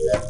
Yeah.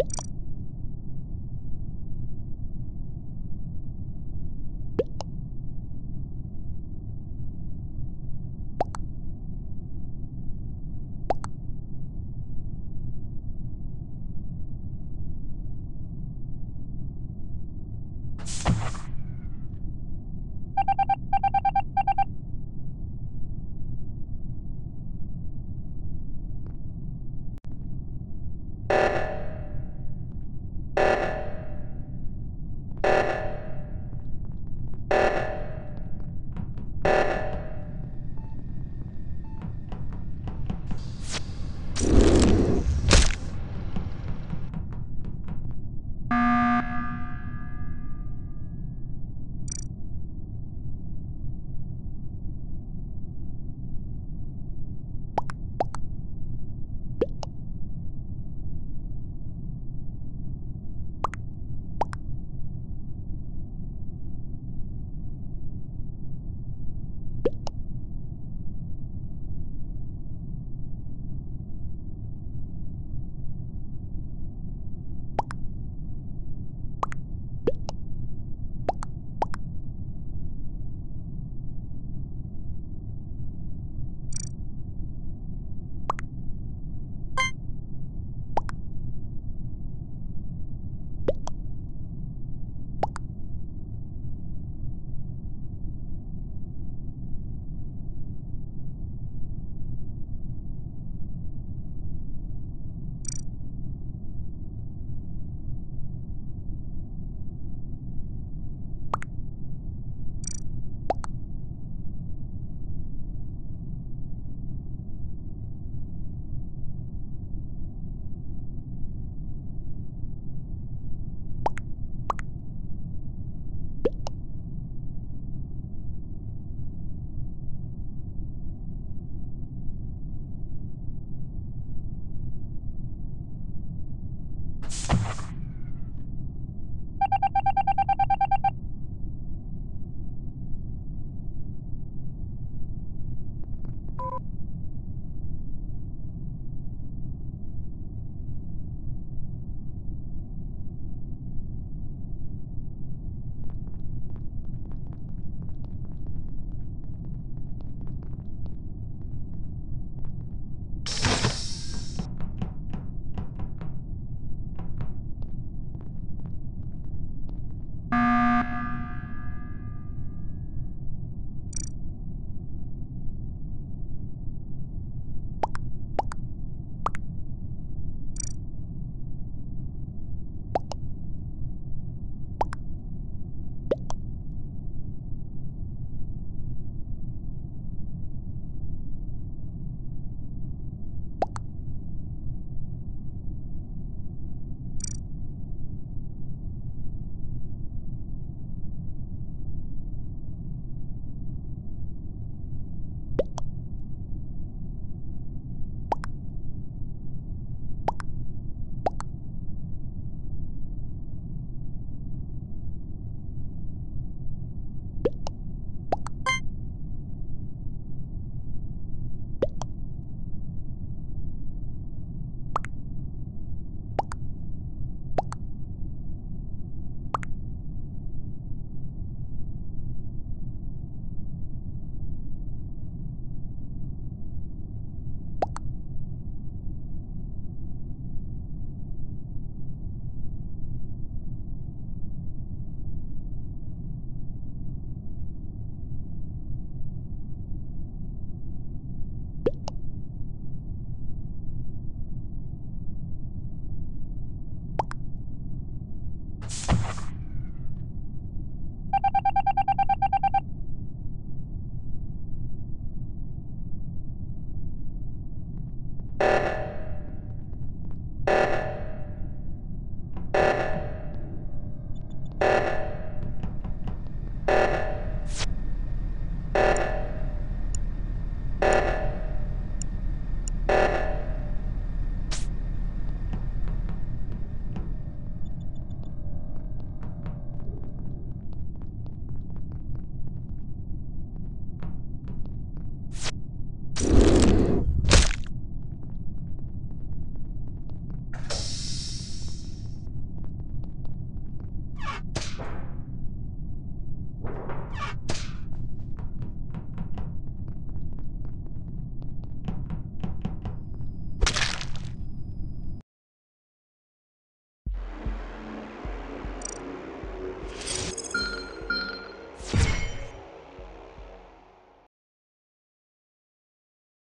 You